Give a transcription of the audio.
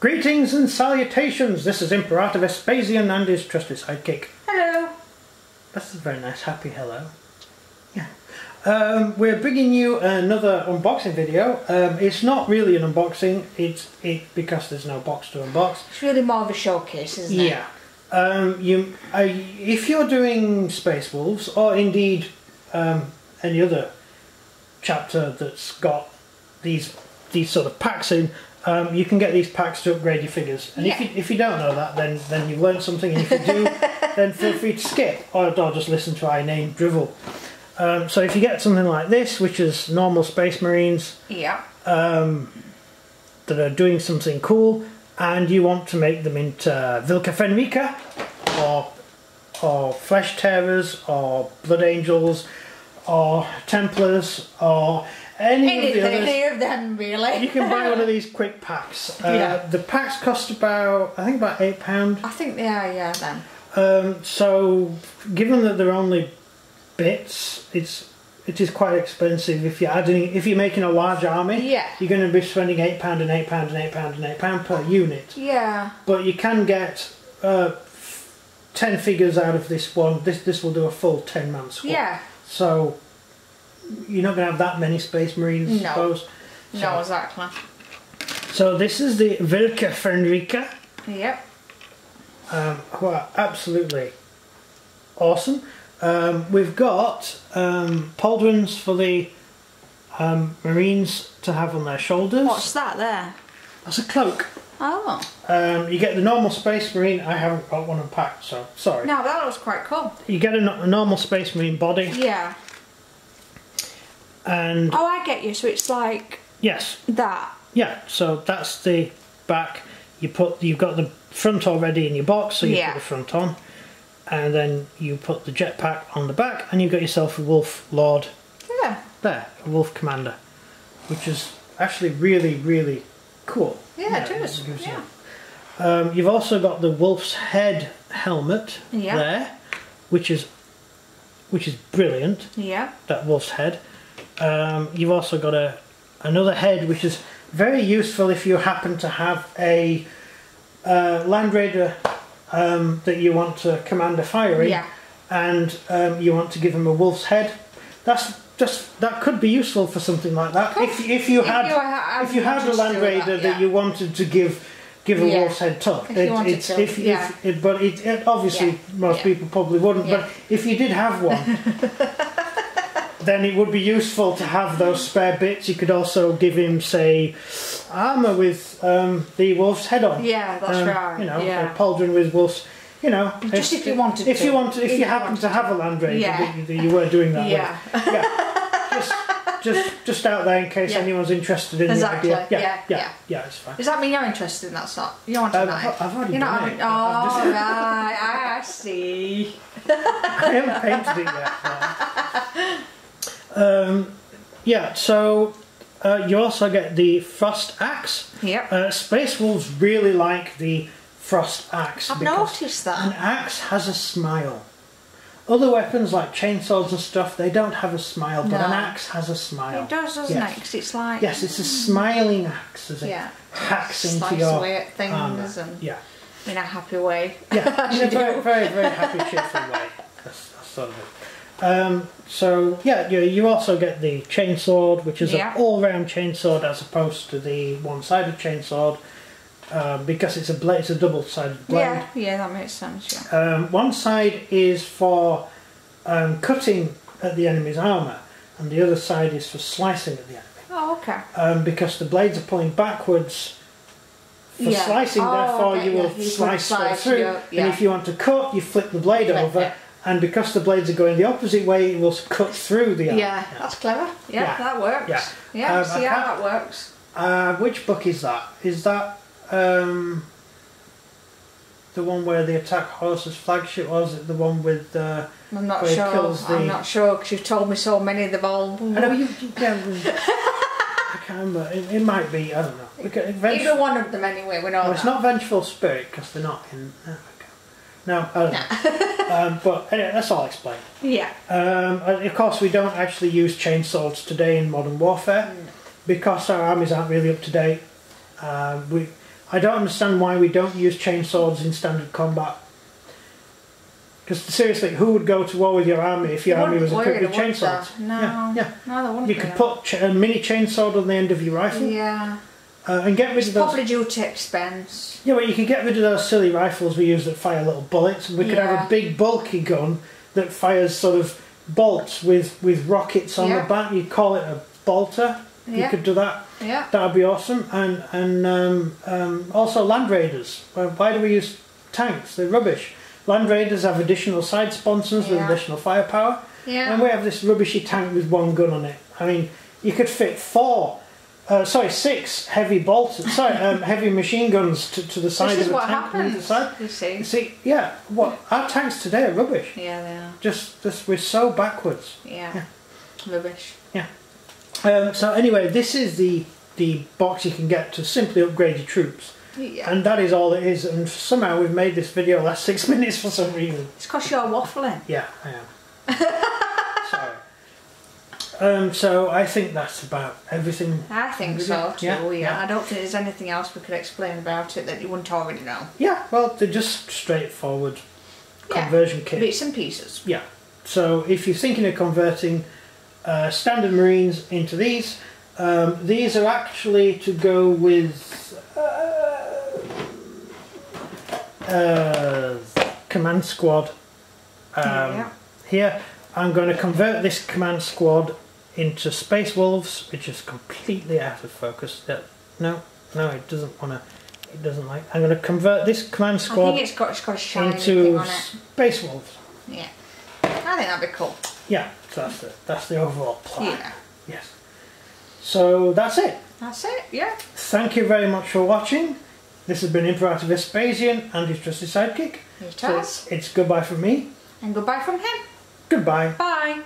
Greetings and salutations. This is Imperator Vespasian and his trusted sidekick. Hello. That's a very nice, happy hello. Yeah. Um, we're bringing you another unboxing video. Um, it's not really an unboxing. It's it because there's no box to unbox. It's really more of a showcase, isn't it? Yeah. Um, you, uh, if you're doing Space Wolves, or indeed um, any other chapter that's got these these sort of packs in, um, you can get these packs to upgrade your figures. And if, you, if you don't know that, then then you've learned something. And if you do, then feel free to skip or, or just listen to I name drivel. Um, so if you get something like this, which is normal Space Marines Yeah. um, that are doing something cool, and you want to make them into Vlka Fenryka, or or Flesh Tearers, or Blood Angels, or Templars, or any of the others. any of them, really. You can buy one of these quick packs. Uh, Yeah. The packs cost about, I think, about eight pound. I think they are, yeah, then. Um, so, given that they're only bits, it's it is quite expensive. If you're adding, if you're making a large army, Yeah. you're going to be spending eight pound and eight pound and eight pound and eight pound per unit. Yeah. But you can get uh, ten figures out of this one. This this will do a full ten man squad. Yeah. So you're not going to have that many Space Marines, No. I suppose. So, No, exactly. So this is the Vlka Fenryka, Yep. um, who are absolutely awesome. Um, we've got um, pauldrons for the um, Marines to have on their shoulders. What's that there? That's a cloak. Oh. Um, you get the normal Space Marine. I haven't got one unpacked, so sorry. No, that looks quite cool. You get a, a normal Space Marine body, Yeah. And Oh, I get you. So it's like yes, that. yeah. So that's the back. You put you've got the front already in your box, so you Yeah. put the front on, and then you put the jetpack on the back, and you've got yourself a Wolf Lord Yeah. there, a Wolf Commander, which is actually really really cool. Yeah, it is. gives Yeah. you- Um, you've also got the Wolf's Head helmet Yeah. there, which is which is brilliant. Yeah. that wolf's head. Um, you've also got a another head which is very useful if you happen to have a uh, land raider um, that you want to command a firing, Yeah. and um, you want to give him a wolf's head. That's just that could be useful for something like that. If if you If had ha- if you had a land raider that, that, you wanted to give give a Yeah. wolf's head you it's to, if, yeah. if it, but it, it obviously Yeah. most Yeah. people probably wouldn't. Yeah. But if you did have one, then it would be useful to have those spare bits. You could also give him, say, armour with um, the wolf's head on. Yeah, that's Um, right. You know, yeah. a pauldron with wolf's. You know, Just if you wanted if to. you wanted, if, If you happen to have a land raider Yeah. you, you were doing that Yeah. yeah, just, just, just out there in case Yeah. anyone's interested in Exactly, the idea. Yeah, yeah, yeah, yeah. yeah, it's fine. Does that mean you're interested in that sort? You want to Um, know? I've- I've already You're not it. Oh, right. I see. I haven't painted it yet. No. Um, yeah, so uh, you also get the frost axe. Yep. Uh, Space Wolves really like the frost axe. I've because noticed An axe has a smile. Other weapons like chainsaws and stuff, they don't have a smile, but an axe has a smile. It does, doesn't Yes. it? 'Cause it's like. Yes, it's a smiling axe as it Yeah. hacks into your away at things and Yeah, in a happy way. yeah, in a very, very, very happy, cheerful way. That's, that's sort of it. Um, so yeah, you, you also get the chainsword, which is Yeah. an all-round chainsword as opposed to the one-sided chainsword, um, because it's a blade, it's a double-sided blade. Yeah, yeah, that makes sense. Yeah. Um, one side is for um, cutting at the enemy's armour, and the other side is for slicing at the enemy. Oh, okay. Um, because the blades are pulling backwards for Yeah. slicing, Oh, therefore okay, you will yeah, slice straight through. And if you want to cut, you flip the blade Flip over, it. And because the blades are going the opposite way, it will cut through the armour. Yeah, that's clever. Yeah, Yeah. that works. Yeah. Yeah, Um, see how that works. Uh, which book is that? Is that um, the one where the attack Horus's flagship, or is it the one with? Uh, I'm not sure. kills the- I'm not sure because you've told me so many. They've all. I know you. yeah, I can't remember. It, it might be. I don't know. We can- Either one of them, anyway. We know no, it's not vengeful spirit because they're not in. oh, okay. No, I don't know. um, but anyway, that's all explained. Yeah. Um, and of course, we don't actually use chainsaws today in modern warfare because our armies aren't really up to date. Um, we I don't understand why we don't use chainsaws in standard combat. Because seriously, who would go to war with your army if your They army was equipped with worry, would chainswords? they? No. Yeah, yeah. No, they wouldn't You could put a mini chainsaw on the end of your rifle Yeah. Uh, and get rid It's of those. probably due to expense. Yeah, but you could get rid of those silly rifles we use that fire little bullets, and we could have a big bulky gun that fires sort of bolts with with rockets on Yeah. the back. You'd call it a bolter. You could do that. Yeah. That would be awesome. And and um, um, also land raiders. Why, why do we use tanks? They're rubbish. Land raiders have additional side sponsons with additional firepower, Yeah. and we have this rubbishy tank with one gun on it. I mean, you could fit four. Uh, sorry, six heavy bolts. Sorry, um, heavy machine guns to, to the side this of the what tank. happens. side. You see. See, yeah, what our tanks today are rubbish. Yeah, they are. Just, just we're so backwards. Yeah. Rubbish. Um, so anyway, this is the the box you can get to simply upgrade your troops, Yeah. and that is all it is. And somehow we've made this video last six minutes for some reason. It's because you're waffling. Yeah, I am. Um, so I think that's about everything. I think so too. Yeah, Yeah, yeah. I don't think there's anything else we could explain about it that you wouldn't already know. Yeah, well, they're just straightforward Yeah. conversion kits. Bits and pieces. Yeah. So if you're thinking of converting uh, standard Marines into these, um, these are actually to go with uh, uh, command squad. Um, Yeah. Here, I'm going to convert this command squad into Space Wolves, which is completely out of focus. No, no, it doesn't want to. It doesn't like. I'm going to convert this command I squad think it's got it's got a shiny into. Space Wolves. Yeah. I think that'd be cool. Yeah, so that's the that's the overall plan. Yeah. Yes. So that's it. That's it. Yeah. Thank you very much for watching. This has been Imperator Vespasian and his trusty sidekick. It So it's goodbye from me. And goodbye from him. Goodbye. Bye.